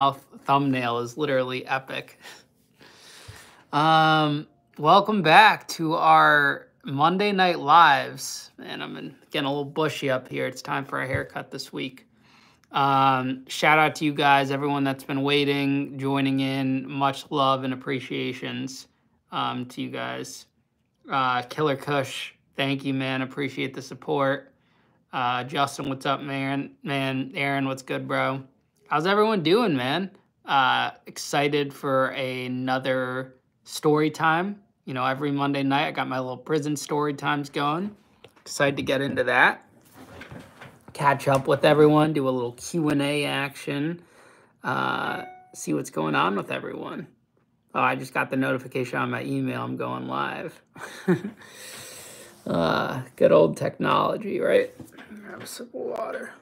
thumbnail is literally epic. Um, welcome back to our Monday night lives. And I'm getting a little bushy up here. It's time for a haircut this week. Um, shout out to you guys, everyone that's been waiting, joining in. Much love and appreciations um, to you guys. Uh, Killer Kush, thank you, man. Appreciate the support. Uh, Justin, what's up, man? Man, Aaron, what's good, bro? How's everyone doing, man? Uh, excited for another story time. You know, every Monday night I got my little prison story times going. Excited to get into that. Catch up with everyone, do a little Q&A action. Uh, see what's going on with everyone. Oh, I just got the notification on my email. I'm going live. uh, good old technology, right? Grab a sip of water.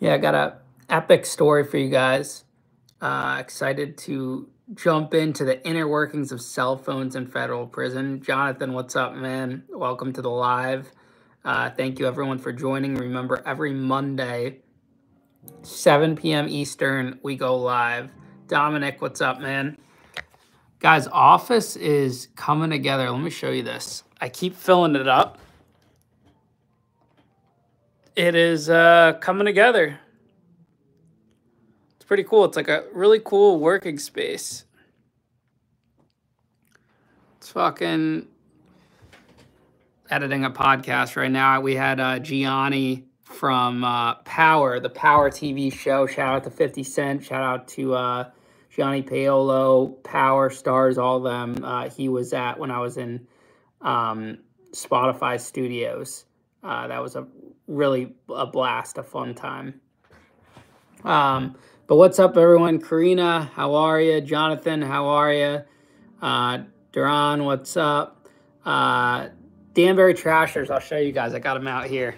Yeah, I got a epic story for you guys. Uh, excited to jump into the inner workings of cell phones in federal prison. Jonathan, what's up, man? Welcome to the live. Uh, thank you, everyone, for joining. Remember, every Monday, 7 p.m. Eastern, we go live. Dominic, what's up, man? Guys, Office is coming together. Let me show you this. I keep filling it up it is uh, coming together. It's pretty cool. It's like a really cool working space. It's fucking editing a podcast right now. We had uh, Gianni from uh, Power, the Power TV show. Shout out to 50 Cent. Shout out to uh, Gianni Paolo, Power Stars, all of them. Uh, he was at when I was in um, Spotify Studios. Uh, that was a really a blast, a fun time. Um, but what's up, everyone? Karina, how are you? Jonathan, how are you? Uh, Duran, what's up? Uh, Danbury Trashers, I'll show you guys. I got them out here.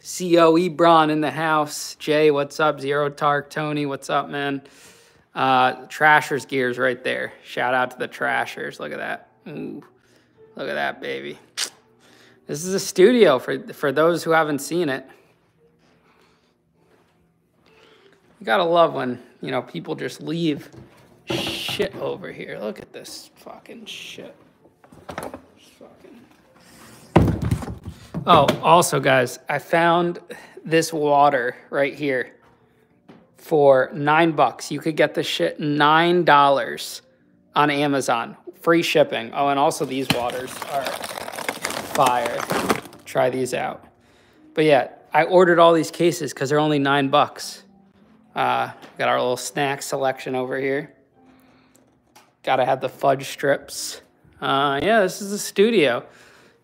CO Ebron in the house. Jay, what's up? Zero Tark, Tony, what's up, man? Uh, Trashers gears right there. Shout out to the Trashers. Look at that. Ooh, look at that, baby. This is a studio for, for those who haven't seen it. You gotta love when, you know, people just leave shit over here. Look at this fucking shit. Oh, also, guys, I found this water right here for nine bucks. You could get this shit nine dollars on Amazon, free shipping. Oh, and also these waters are fire. Try these out. But yeah, I ordered all these cases because they're only nine bucks. Uh, got our little snack selection over here. Gotta have the fudge strips. Uh, yeah, this is a studio.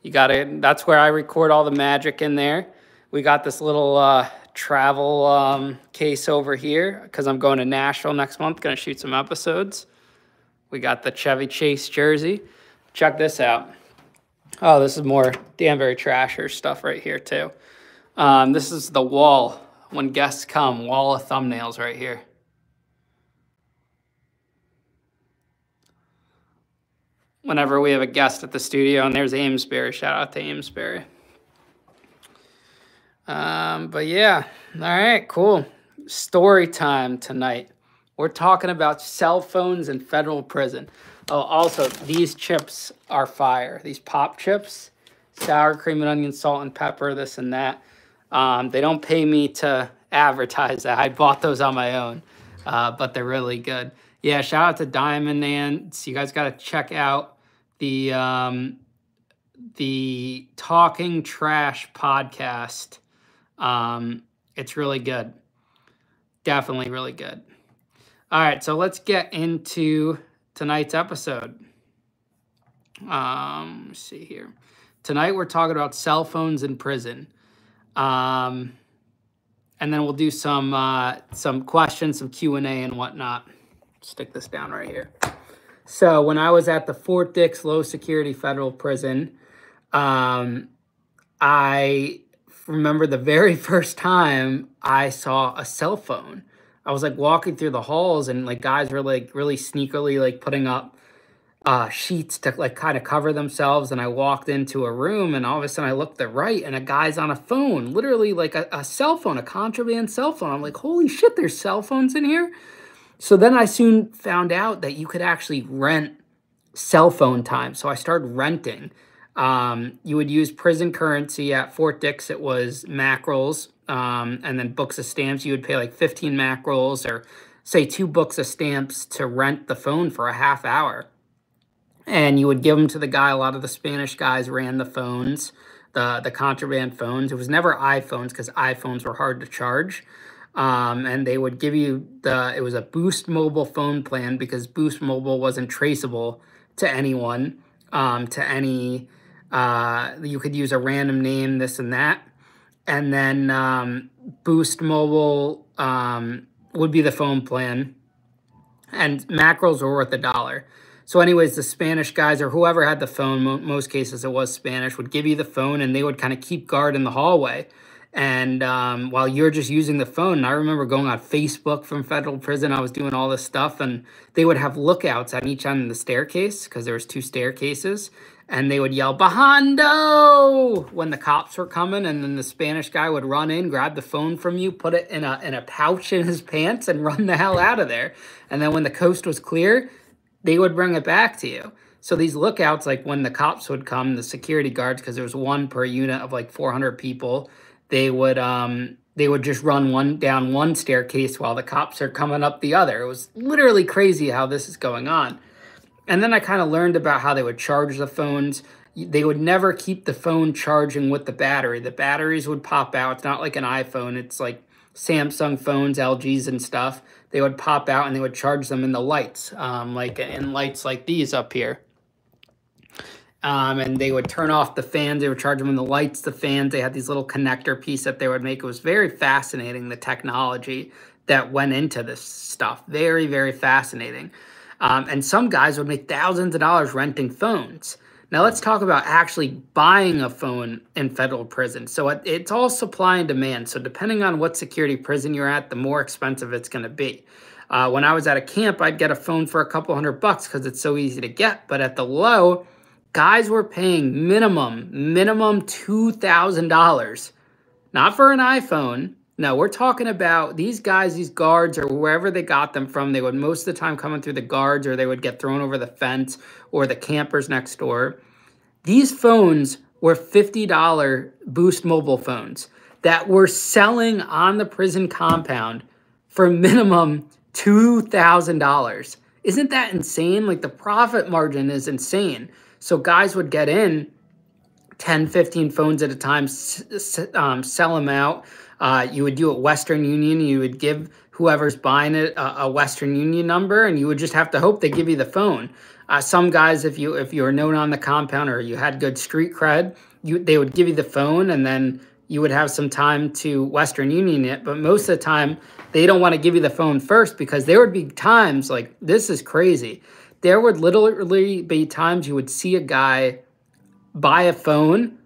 You gotta, that's where I record all the magic in there. We got this little uh, travel um, case over here because I'm going to Nashville next month, gonna shoot some episodes. We got the Chevy Chase jersey. Check this out. Oh, this is more Danbury Trasher stuff right here too. Um, this is the wall when guests come, wall of thumbnails right here. Whenever we have a guest at the studio, and there's Amesbury, shout out to Amesbury. Um, but yeah, all right, cool. Story time tonight. We're talking about cell phones in federal prison. Oh, also, these chips are fire. These pop chips, sour cream and onion, salt and pepper, this and that. Um, they don't pay me to advertise that. I bought those on my own, uh, but they're really good. Yeah, shout out to Diamond and so you guys got to check out the um, the Talking Trash podcast. Um, it's really good. Definitely really good. All right, so let's get into tonight's episode. Um, let's see here. Tonight we're talking about cell phones in prison. Um, and then we'll do some uh, some questions, some Q and A, and whatnot. Stick this down right here. So when I was at the Fort Dix Low Security Federal Prison, um, I remember the very first time I saw a cell phone. I was like walking through the halls and like guys were like really sneakily like putting up uh, sheets to like kind of cover themselves. And I walked into a room and all of a sudden I looked the right and a guy's on a phone, literally like a, a cell phone, a contraband cell phone. I'm like, holy shit, there's cell phones in here. So then I soon found out that you could actually rent cell phone time. So I started renting. Um, you would use prison currency at Fort Dix. It was mackerels, um, and then books of stamps. You would pay like 15 mackerels or say two books of stamps to rent the phone for a half hour. And you would give them to the guy. A lot of the Spanish guys ran the phones, the, the contraband phones. It was never iPhones because iPhones were hard to charge. Um, and they would give you the, it was a Boost Mobile phone plan because Boost Mobile wasn't traceable to anyone, um, to any, uh, you could use a random name, this and that. And then um, Boost Mobile um, would be the phone plan. And mackerels were worth a dollar. So anyways, the Spanish guys or whoever had the phone, mo most cases it was Spanish, would give you the phone and they would kind of keep guard in the hallway. And um, while you're just using the phone, and I remember going on Facebook from federal prison, I was doing all this stuff, and they would have lookouts at each end of the staircase because there was two staircases, and they would yell "Bajando" when the cops were coming, and then the Spanish guy would run in, grab the phone from you, put it in a in a pouch in his pants, and run the hell out of there. And then when the coast was clear, they would bring it back to you. So these lookouts, like when the cops would come, the security guards, because there was one per unit of like 400 people they would um, they would just run one down one staircase while the cops are coming up the other. It was literally crazy how this is going on. And then I kind of learned about how they would charge the phones. They would never keep the phone charging with the battery. The batteries would pop out. It's not like an iPhone. It's like Samsung phones, LGs and stuff. They would pop out and they would charge them in the lights, um, like in lights like these up here um, and they would turn off the fans. They would charge them in the lights, the fans. They had these little connector piece that they would make. It was very fascinating, the technology that went into this stuff. Very, very fascinating. Um, and some guys would make thousands of dollars renting phones. Now let's talk about actually buying a phone in federal prison. So it's all supply and demand. So depending on what security prison you're at, the more expensive it's going to be. Uh, when I was at a camp, I'd get a phone for a couple hundred bucks because it's so easy to get. But at the low, guys were paying minimum, minimum $2,000, not for an iPhone. No, we're talking about these guys, these guards, or wherever they got them from. They would most of the time come in through the guards, or they would get thrown over the fence, or the campers next door. These phones were $50 Boost mobile phones that were selling on the prison compound for minimum $2,000. Isn't that insane? Like the profit margin is insane. So guys would get in 10, 15 phones at a time, um, sell them out. Uh, you would do it Western Union. You would give whoever's buying it a, a, Western Union number, and you would just have to hope they give you the phone. Uh, some guys, if you if you were known on the compound or you had good street cred, you they would give you the phone, and then you would have some time to Western Union it. But most of the time, they don't want to give you the phone first because there would be times like this is crazy there would literally be times you would see a guy buy a phone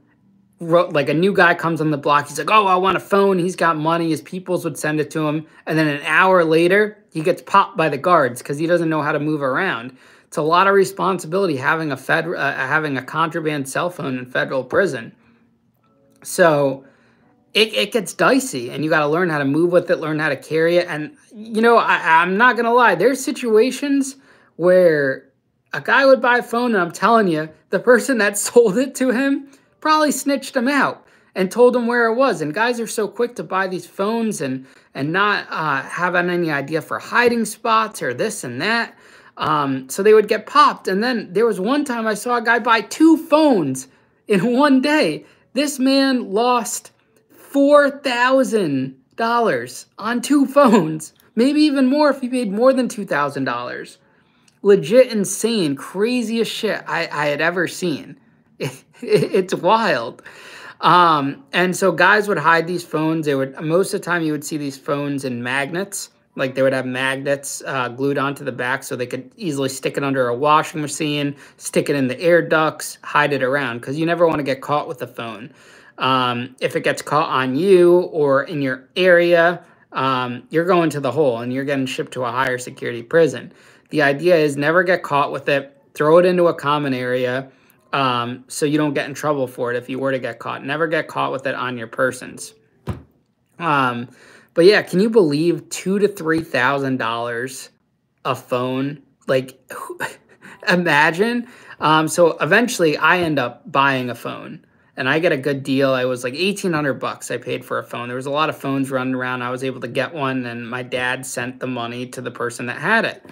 like a new guy comes on the block he's like oh i want a phone. He's got money his peoples would send it to him and then an hour later he gets popped by the guards because he doesn't know how to move around. It's a lot of responsibility having a fed uh, having a contraband cell phone in federal prison. So it, it gets dicey and you got to learn how to move with it learn how to carry it and you know I, i'm not gonna lie there's situations where a guy would buy a phone, and I'm telling you, the person that sold it to him probably snitched him out and told him where it was. And guys are so quick to buy these phones and and not uh, having any idea for hiding spots or this and that. Um, so they would get popped. And then there was one time I saw a guy buy two phones in one day. This man lost four thousand dollars on two phones, maybe even more if he made more than two thousand dollars legit insane, craziest shit I, I had ever seen. It, it, it's wild. Um, and so guys would hide these phones. They would most of the time you would see these phones in magnets. Like they would have magnets uh, glued onto the back so they could easily stick it under a washing machine, stick it in the air ducts, hide it around because you never want to get caught with the phone. Um, if it gets caught on you or in your area, um, you're going to the hole and you're getting shipped to a higher security prison. The idea is never get caught with it. throw it into a common area um, so you don't get in trouble for it if you were to get caught. Never get caught with it on your persons. Um, but yeah, can you believe two to three thousand dollars a phone? Like, imagine. Um, so eventually, I end up buying a phone and I get a good deal. I was like eighteen hundred bucks. I paid for a phone. There was a lot of phones running around. I was able to get one, and my dad sent the money to the person that had it.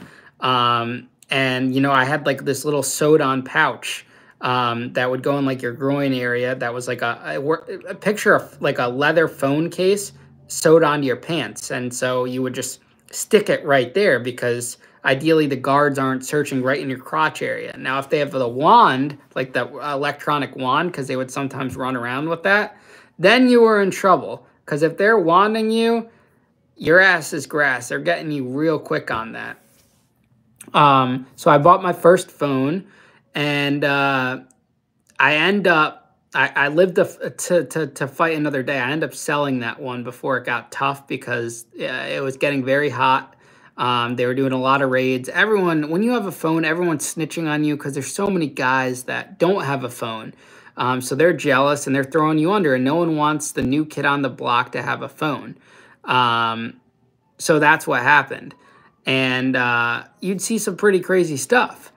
Um, and you know, I had like this little sewed-on pouch um, that would go in like your groin area. That was like a, a, a picture of like a leather phone case sewed onto your pants, and so you would just stick it right there because ideally the guards aren't searching right in your crotch area. Now, if they have the wand, like the electronic wand, because they would sometimes run around with that, then you are in trouble. Because if they're wanding you, your ass is grass. They're getting you real quick on that. Um, so I bought my first phone, and uh, I end up I, I lived to, to, to, to, fight another day. I ended up selling that one before it got tough because it was getting very hot. Um, they were doing a lot of raids. Everyone, when you have a phone, everyone's snitching on you because there's so many guys that don't have a phone. Um, so they're jealous and they're throwing you under, and no one wants the new kid on the block to have a phone. Um, so that's what happened. And uh, you'd see some pretty crazy stuff.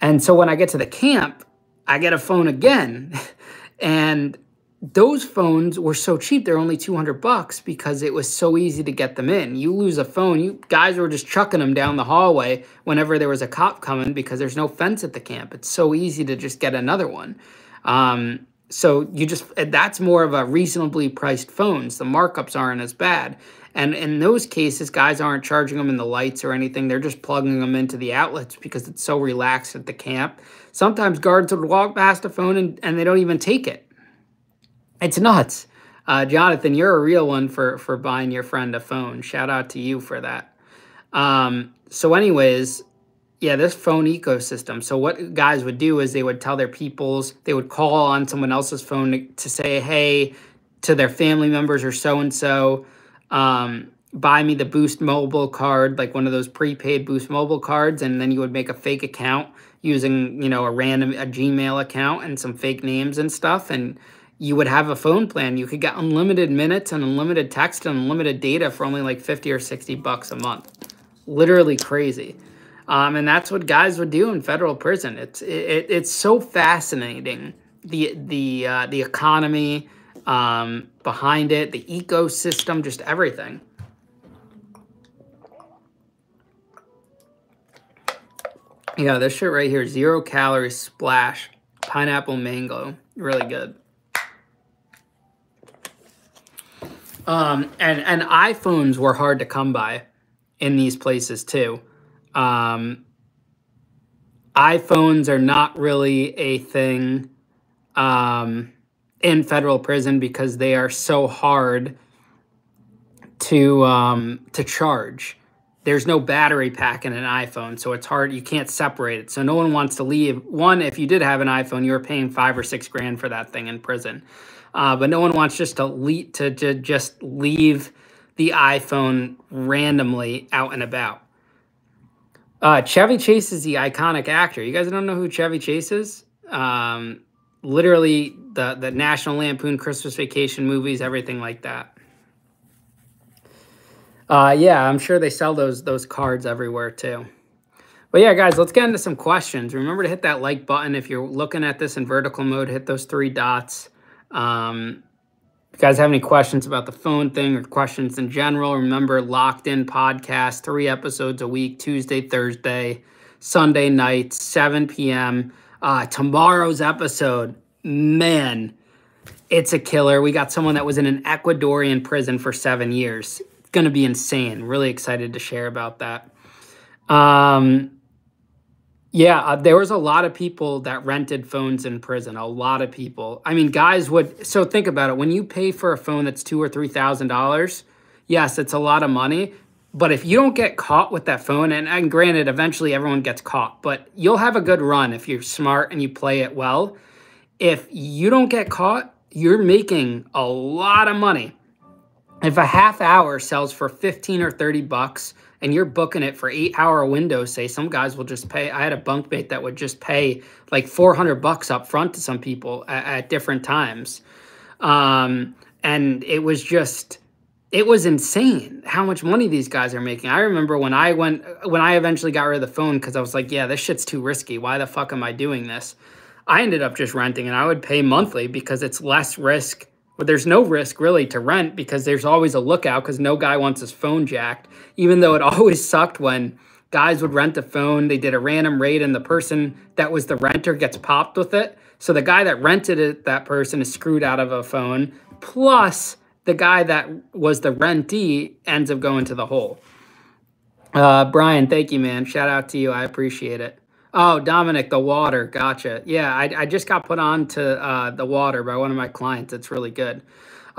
And so when I get to the camp, I get a phone again. and those phones were so cheap they're only 200 bucks because it was so easy to get them in. You lose a phone you guys were just chucking them down the hallway whenever there was a cop coming because there's no fence at the camp. It's so easy to just get another one. Um, so you just that's more of a reasonably priced phones. The markups aren't as bad and in those cases guys aren't charging them in the lights or anything they're just plugging them into the outlets because it's so relaxed at the camp sometimes guards would walk past a phone and, and they don't even take it it's nuts. Uh, Jonathan, you're a real one for for buying your friend a phone. Shout out to you for that. Um, so, anyways, yeah, this phone ecosystem. So, what guys would do is they would tell their peoples, they would call on someone else's phone to, to say, hey, to their family members or so and so so, buy me the Boost Mobile card, like one of those prepaid Boost Mobile cards, and then you would make a fake account using, you know, a random a Gmail account and some fake names and stuff, and you would have a phone plan. You could get unlimited minutes and unlimited text and unlimited data for only like 50 or 60 bucks a month. Literally crazy. Um, and that's what guys would do in federal prison. It's it, it's so fascinating the the uh, the economy um, behind it, the ecosystem, just everything. Yeah, this shit right here, zero calories splash, pineapple mango, really good. Um, and and iPhones were hard to come by in these places too. Um, iPhones are not really a thing um, in federal prison because they are so hard to um, to charge. There's no battery pack in an iPhone, so it's hard. You can't separate it. So no one wants to leave. One, if you did have an iPhone, you were paying five or six grand for that thing in prison. Uh, but no one wants just to, le- to, to just leave the iPhone randomly out and about. Uh, Chevy Chase is the iconic actor. You guys don't know who Chevy Chase is? Um, literally the the National Lampoon Christmas Vacation movies, everything like that. Uh, yeah, I'm sure they sell those those cards everywhere too. But yeah, guys, let's get into some questions. Remember to hit that like button if you're looking at this in vertical mode. Hit those three dots. Um, if you guys have any questions about the phone thing or questions in general, remember Locked In Podcast, three episodes a week, Tuesday, Thursday, Sunday nights, 7 p.m. Uh, tomorrow's episode, man, it's a killer. We got someone that was in an Ecuadorian prison for seven years. It's going to be insane. Really excited to share about that. Um, yeah, uh, there was a lot of people that rented phones in prison. A lot of people. I mean, guys would. So think about it. When you pay for a phone that's two or three thousand dollars, yes, it's a lot of money. But if you don't get caught with that phone, and, and granted, eventually everyone gets caught, but you'll have a good run if you're smart and you play it well. If you don't get caught, you're making a lot of money. If a half hour sells for 15 or 30 bucks, and you're booking it for eight hour windows, say some guys will just pay. I had a bunkmate that would just pay like 400 bucks up front to some people at, at different times. Um, and it was just, it was insane how much money these guys are making. I remember when I went, when I eventually got rid of the phone because I was like, yeah, this shit's too risky. Why the fuck am I doing this? I ended up just renting and I would pay monthly because it's less risk but there's no risk really to rent because there's always a lookout because no guy wants his phone jacked. Even though it always sucked when guys would rent a phone, they did a random raid, and the person that was the renter gets popped with it. So the guy that rented it, that person is screwed out of a phone. Plus, the guy that was the rentee ends up going to the hole. Uh, Brian, thank you, man. Shout out to you. I appreciate it. Oh, Dominic, the water. Gotcha. Yeah, I, I just got put on to uh, the water by one of my clients. It's really good.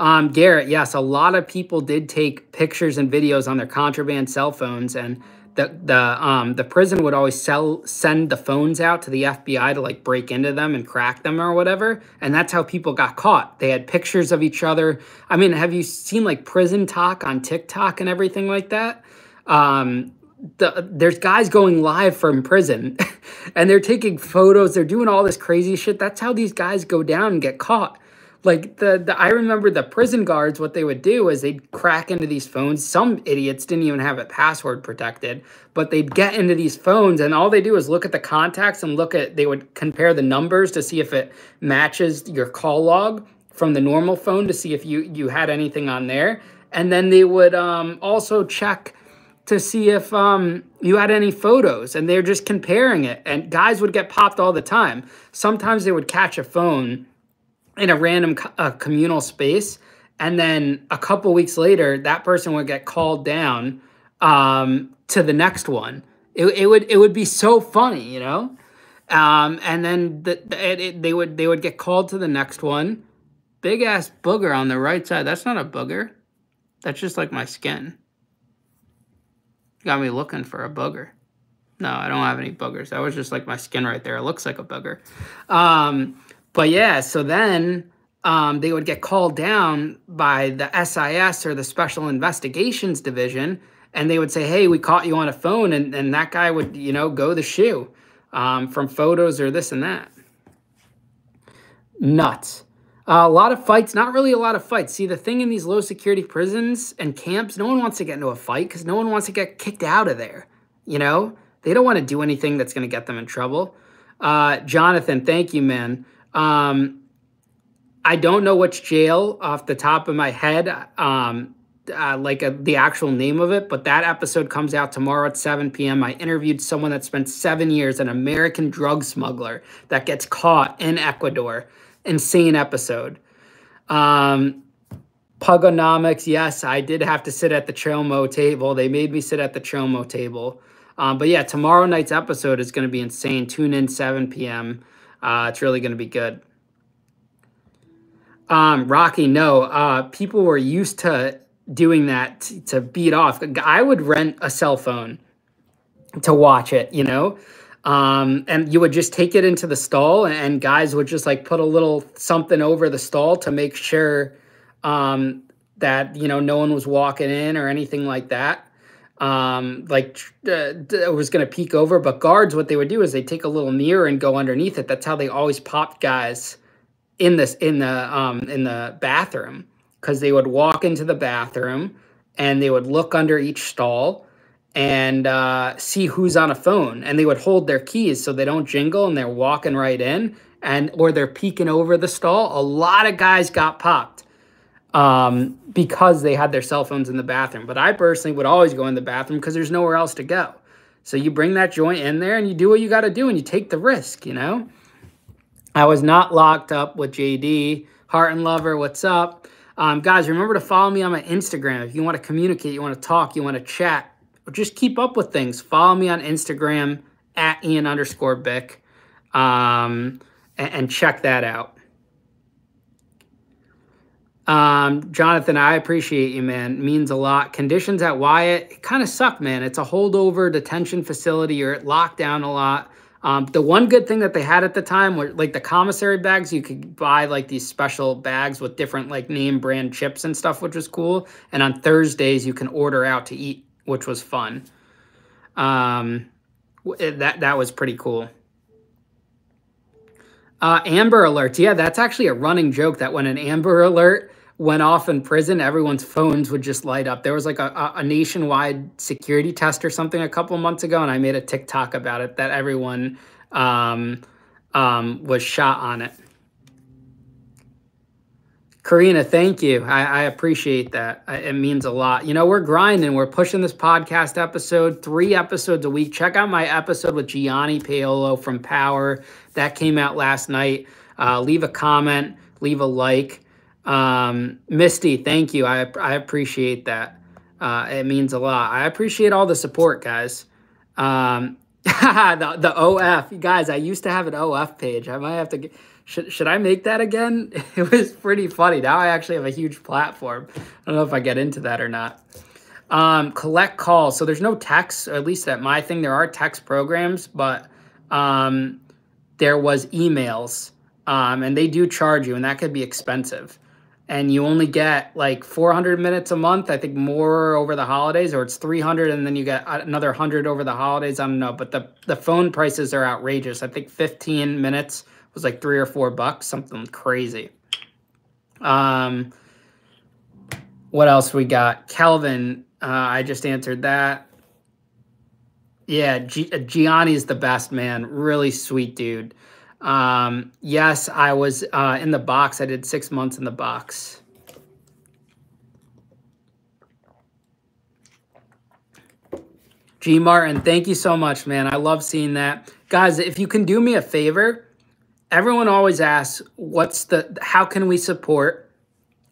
Um, Garrett, yes, a lot of people did take pictures and videos on their contraband cell phones, and the the um, the prison would always sell send the phones out to the FBI to like break into them and crack them or whatever, and that's how people got caught. They had pictures of each other. I mean, have you seen like prison talk on TikTok and everything like that? Um, the, there's guys going live from prison and they're taking photos they're doing all this crazy shit that's how these guys go down and get caught like the, the i remember the prison guards what they would do is they'd crack into these phones. Some idiots didn't even have it password protected but they'd get into these phones and all they do is look at the contacts and look at they would compare the numbers to see if it matches your call log from the normal phone to see if you you had anything on there. And then they would um, also check to see if um, you had any photos and they're just comparing it. And guys would get popped all the time. Sometimes they would catch a phone in a random uh, communal space and then a couple weeks later that person would get called down um, to the next one it, it would it would be so funny you know um, and then the, it, it, they would they would get called to the next one big ass booger on the right side that's not a booger that's just like my skin got me looking for a booger. No, I don't have any boogers. That was just like my skin right there. It looks like a booger. Um, but yeah, so then um, they would get called down by the SIS or the Special Investigations Division, and they would say, "Hey, we caught you on a phone," and, and that guy would, you know, go the shoe um, from photos or this and that. Nuts. Uh, a lot of fights, not really a lot of fights. See, the thing in these low security prisons and camps, no one wants to get into a fight because no one wants to get kicked out of there. You know, they don't want to do anything that's going to get them in trouble. Uh, Jonathan, thank you, man. Um, I don't know which jail off the top of my head, um, uh, like a, the actual name of it, but that episode comes out tomorrow at 7 p.m. I interviewed someone that spent seven years, an American drug smuggler that gets caught in Ecuador insane episode. Um, Pugonomics, yes, I did have to sit at the Chomo table. They made me sit at the Chomo table. Um, but yeah, tomorrow night's episode is going to be insane. Tune in 7 p.m. Uh, it's really going to be good. Um, Rocky, no, uh, people were used to doing that to beat off. I would rent a cell phone to watch it, you know? Um, and you would just take it into the stall, and guys would just like put a little something over the stall to make sure um, that you know no one was walking in or anything like that. Um, like uh, was going to peek over, but guards, what they would do is they take a little mirror and go underneath it. That's how they always popped guys in this in the um, in the bathroom because they would walk into the bathroom and they would look under each stall and uh, see who's on a phone. And they would hold their keys so they don't jingle and they're walking right in and or they're peeking over the stall. A lot of guys got popped um, because they had their cell phones in the bathroom. But I personally would always go in the bathroom because there's nowhere else to go. So you bring that joint in there and you do what you got to do and you take the risk, you know? I was not locked up with JD. Heart and Lover, what's up? Um, guys, remember to follow me on my Instagram. If you want to communicate, you want to talk, you want to chat, or just keep up with things. Follow me on Instagram at Ian underscore Bick um, and, and, check that out. Um, Jonathan, I appreciate you, man. It means a lot. Conditions at Wyatt kind of suck, man. It's a holdover detention facility. You're at lockdown a lot. Um, the one good thing that they had at the time were like the commissary bags. You could buy like these special bags with different like name brand chips and stuff, which was cool. And on Thursdays, you can order out to eat which was fun. Um, that that was pretty cool. Uh, Amber Alerts. Yeah, that's actually a running joke that when an Amber Alert went off in prison, everyone's phones would just light up. There was like a, a nationwide security test or something a couple months ago, and I made a TikTok about it that everyone um, um, was shot on it. Karina, thank you. I, I appreciate that. I, it means a lot. You know, we're grinding. We're pushing this podcast episode, three episodes a week. Check out my episode with Gianni Paolo from Power. That came out last night. Uh, leave a comment, leave a like. Um, Misty, thank you. I, I appreciate that. Uh, it means a lot. I appreciate all the support, guys. Um, the, the OF. Guys, I used to have an OF page. I might have to should, should I make that again? It was pretty funny. Now I actually have a huge platform. I don't know if I get into that or not. Um, collect calls. So there's no text, at least at my thing. There are text programs, but um, there was emails. Um, and they do charge you, and that could be expensive. And you only get like 400 minutes a month. I think more over the holidays, or it's 300, and then you get another 100 over the holidays. I don't know, but the the phone prices are outrageous. I think 15 minutes was like three or four bucks, something crazy. Um, what else we got? Kelvin, uh, I just answered that. Yeah, G- uh, Gianni's the best man. Really sweet dude. Um, yes, I was uh, in the box. I did six months in the box. G Martin, thank you so much, man. I love seeing that. Guys, if you can do me a favor, everyone always asks, what's the, how can we support?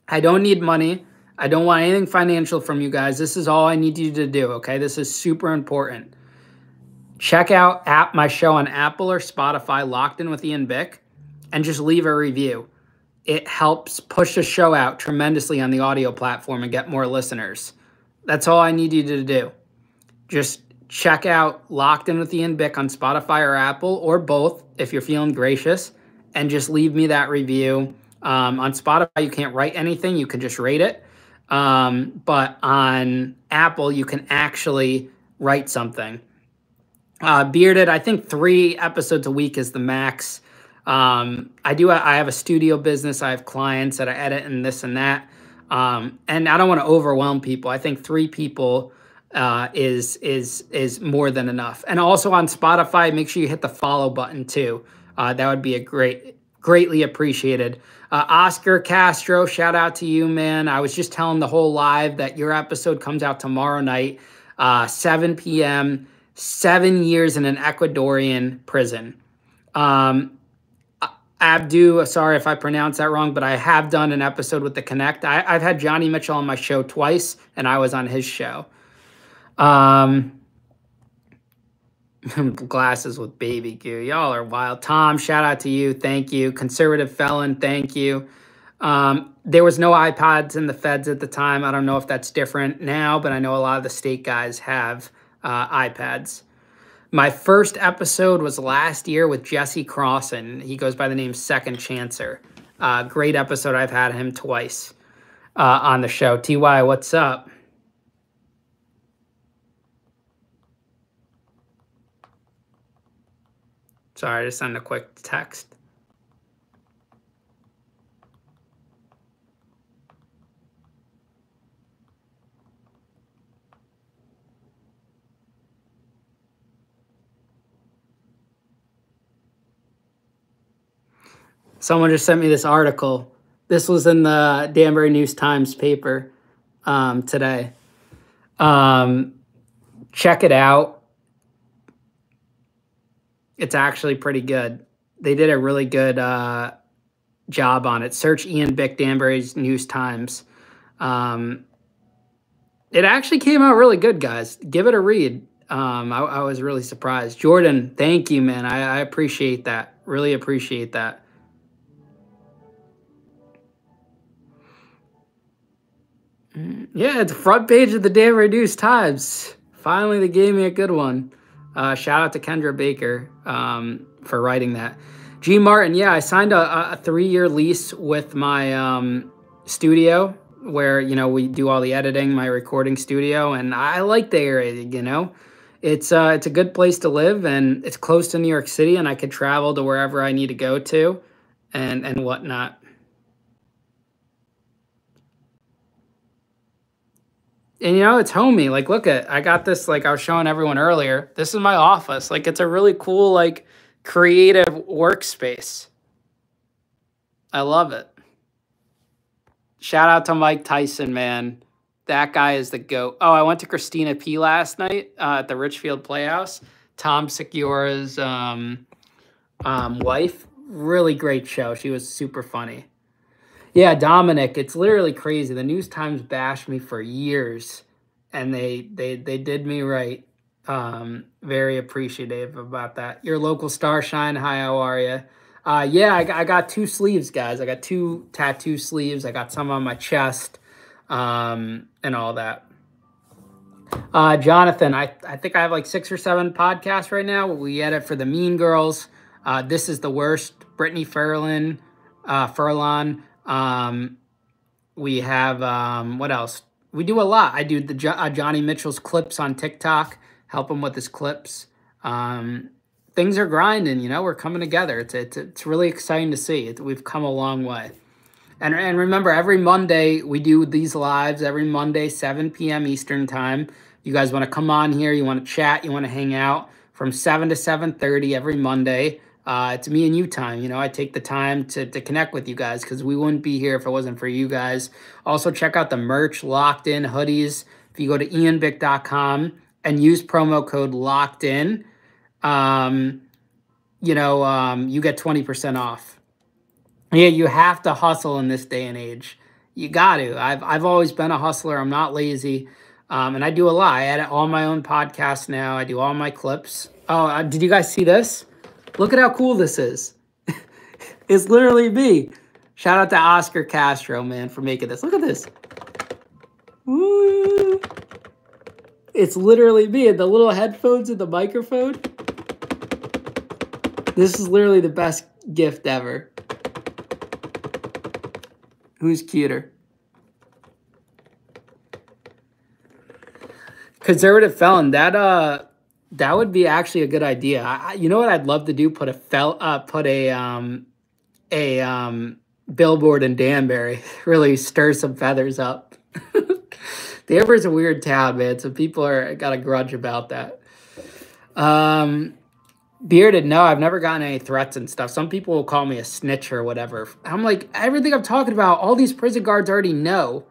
I don't need money. I don't want anything financial from you guys. This is all I need you to do, okay? This is super important. Check out app my show on Apple or Spotify, Locked In with Ian Bick, and just leave a review. It helps push the show out tremendously on the audio platform and get more listeners. That's all I need you to do. Just check out Locked In with Ian Bick on Spotify or Apple or both if you're feeling gracious and just leave me that review. Um, on Spotify, you can't write anything, you can just rate it. Um, but on Apple, you can actually write something. Uh, Bearded, I think three episodes a week is the max. Um, I do. I have a studio business. I have clients that I edit and this and that. Um, and I don't want to overwhelm people. I think three people uh, is is is more than enough. And also on Spotify, make sure you hit the follow button too. Uh, that would be a great, greatly appreciated. Uh, Oscar Castro, shout out to you, man. I was just telling the whole live that your episode comes out tomorrow night, uh, 7 p.m. Seven years in an Ecuadorian prison. Um, Abdu, sorry if I pronounced that wrong, but I have done an episode with the Connect. I, have had Johnny Mitchell on my show twice, and I was on his show. Um, glasses with baby goo. Y'all are wild. Tom, shout out to you. Thank you. Conservative felon, thank you. Um, there was no iPods in the feds at the time. I don't know if that's different now, but I know a lot of the state guys have uh, iPads. My first episode was last year with Jesse Crosson. He goes by the name Second Chancer. Uh, great episode. I've had him twice uh, on the show. TY, what's up? Sorry, I just a quick text. Someone just sent me this article. This was in the Danbury News Times paper um, today. Um, check it out it's actually pretty good. They did a really good uh, job on it. Search Ian Bick Danbury's News Times. Um, it actually came out really good, guys. Give it a read. Um, I, I, was really surprised. Jordan, thank you, man. I, I appreciate that. Really appreciate that. Yeah, it's front page of the Danbury News Times. Finally, they gave me a good one. Uh, shout out to Kendra Baker um, for writing that. G Martin, yeah, I signed a, a three year lease with my um, studio where you know we do all the editing, my recording studio, and I like the area. You know, it's uh, it's a good place to live, and it's close to New York City, and I could travel to wherever I need to go to, and and whatnot. And you know, it's homey. Like, look at I got this. Like I was showing everyone earlier. This is my office. Like, it's a really cool, like, creative workspace. I love it. Shout out to Mike Tyson, man. That guy is the goat. Oh, I went to Christina P last night uh, at the Ridgefield Playhouse. Tom Segura's um, um, wife. Really great show. She was super funny. Yeah, Dominic, it's literally crazy. The News Times bashed me for years, and they they they did me right. Um, very appreciative about that. Your local starshine, hi, how are you? Uh, yeah, I, I got two sleeves, guys. I got two tattoo sleeves. I got some on my chest, um, and all that. Uh, Jonathan, I, I think I have like six or seven podcasts right now. We edit for the Mean Girls. Uh, this is the worst. Brittany Furlan, uh, Furlan. Um, we have um, what else? We do a lot. I do the jo uh, Johnny Mitchell's clips on TikTok. Help him with his clips. Um, things are grinding. You know, we're coming together. It's it's, it's really exciting to see. It, we've come a long way. And and remember, every Monday we do these lives. Every Monday, 7 p.m. Eastern time. You guys want to come on here? You want to chat? You want to hang out? From 7 to 7:30 every Monday. Uh, it's me and you time. You know, I take the time to, to connect with you guys because we wouldn't be here if it wasn't for you guys. Also, check out the merch, Locked In hoodies. If you go to ianbick.com and use promo code Locked In, um, you know, um, you get 20% off. Yeah, you have to hustle in this day and age. You got to. I've, I've always been a hustler. I'm not lazy. Um, and I do a lot. I edit all my own podcasts now. I do all my clips. Oh, uh, did you guys see this? Look at how cool this is. it's literally me. Shout out to Oscar Castro, man, for making this. Look at this. Woo. It's literally me. And the little headphones and the microphone. This is literally the best gift ever. Who's cuter? Conservative felon. That uh that would be actually a good idea. I, you know what I'd love to do? Put a uh, put a um a um billboard in Danbury. Really stir some feathers up. Danbury's a weird town, man. So people are got a grudge about that. Um Bearded, no, I've never gotten any threats and stuff. Some people will call me a snitch or whatever. I'm like, everything I'm talking about, all these prison guards already know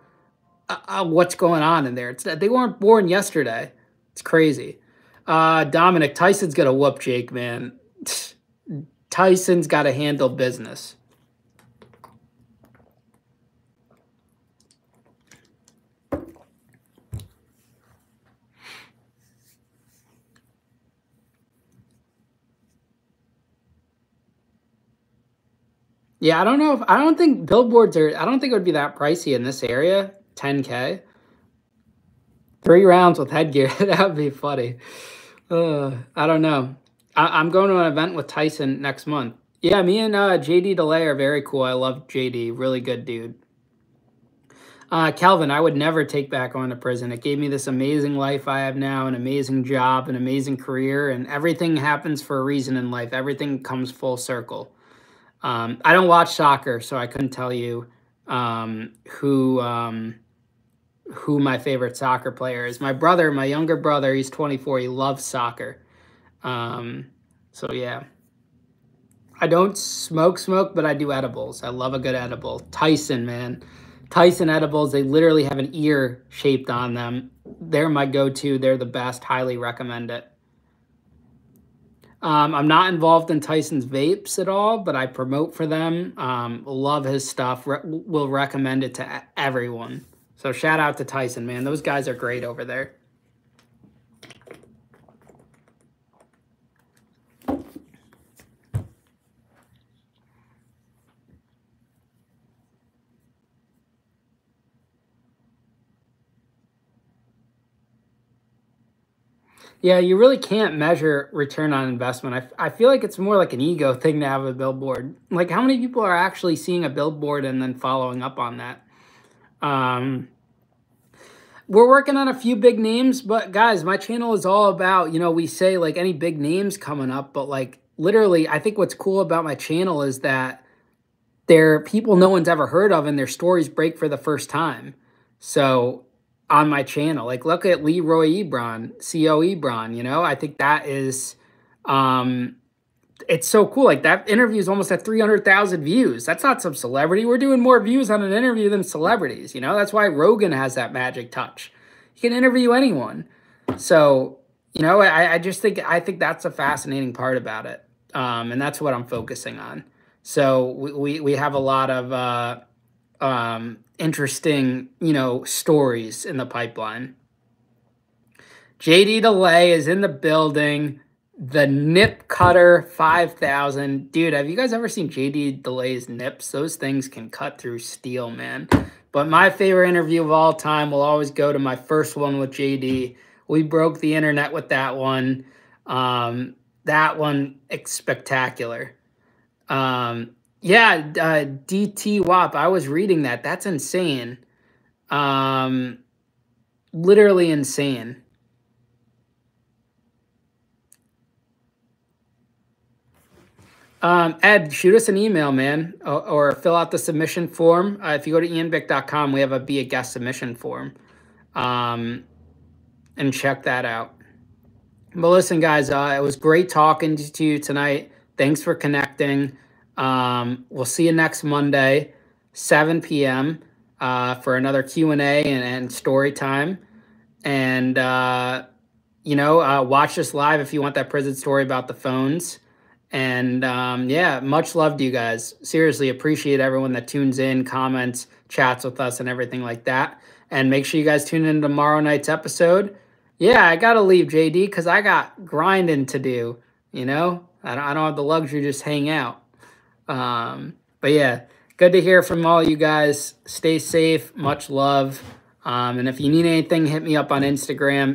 uh, uh, what's going on in there. It's they weren't born yesterday. It's crazy. Uh, Dominic, Tyson's gonna whoop Jake, man. Tyson's got to handle business. Yeah, I don't know if I don't think billboards are I don't think it would be that pricey in this area. 10k. Three rounds with headgear. that would be funny. Uh, I don't know. I, am going to an event with Tyson next month. Yeah, me and uh, JD Delay are very cool. I love JD. Really good dude. Uh, Calvin, I would never take back going to prison. It gave me this amazing life I have now, an amazing job, an amazing career, and everything happens for a reason in life. Everything comes full circle. Um, I don't watch soccer, so I couldn't tell you um, who um, who my favorite soccer player is. My brother, my younger brother, he's 24. He loves soccer. Um, so yeah. I don't smoke smoke, but I do edibles. I love a good edible. Tyson, man. Tyson edibles, they literally have an ear shaped on them. They're my go-to. They're the best. Highly recommend it. Um, I'm not involved in Tyson's vapes at all, but I promote for them. Um, love his stuff. Re will recommend it to everyone. So shout out to Tyson, man. Those guys are great over there. Yeah, you really can't measure return on investment. I, I feel like it's more like an ego thing to have a billboard. Like, how many people are actually seeing a billboard and then following up on that? Um, we're working on a few big names, but guys, my channel is all about, you know, we say like any big names coming up, but like literally, I think what's cool about my channel is that they're people no one's ever heard of and their stories break for the first time. So on my channel, like look at Leroy Ebron, CO Ebron, you know, I think that is, um, it's so cool. Like that interview is almost at 300,000 views. That's not some celebrity. We're doing more views on an interview than celebrities. You know, that's why Rogan has that magic touch. He can interview anyone. So, you know, I, I just think, I think that's a fascinating part about it. Um, and that's what I'm focusing on. So we, we, we have a lot of, uh, um, interesting, you know, stories in the pipeline. JD DeLay is in the building the nip cutter 5000 dude have you guys ever seen jd delay's nips? Those things can cut through steel man. But my favorite interview of all time will always go to my first one with jd we broke the internet with that one. Um, that one spectacular. Um, yeah uh, dt wop i was reading that. That's insane. Um, literally insane Um, Ed, shoot us an email, man, or, or fill out the submission form. Uh, if you go to ianbick.com, we have a be a guest submission form. Um, and check that out. But listen, guys, uh, it was great talking to you tonight. Thanks for connecting. Um, we'll see you next Monday, 7 p.m. Uh, for another Q&A and, and story time. And, uh, you know, uh, watch this live if you want that prison story about the phones. And um, yeah, much love to you guys. Seriously, appreciate everyone that tunes in, comments, chats with us, and everything like that. And make sure you guys tune in tomorrow night's episode. Yeah, I got to leave JD because I got grinding to do. You know, I don't, I don't have the luxury to just hang out. Um, but yeah, good to hear from all you guys. Stay safe. Much love. Um, and if you need anything, hit me up on Instagram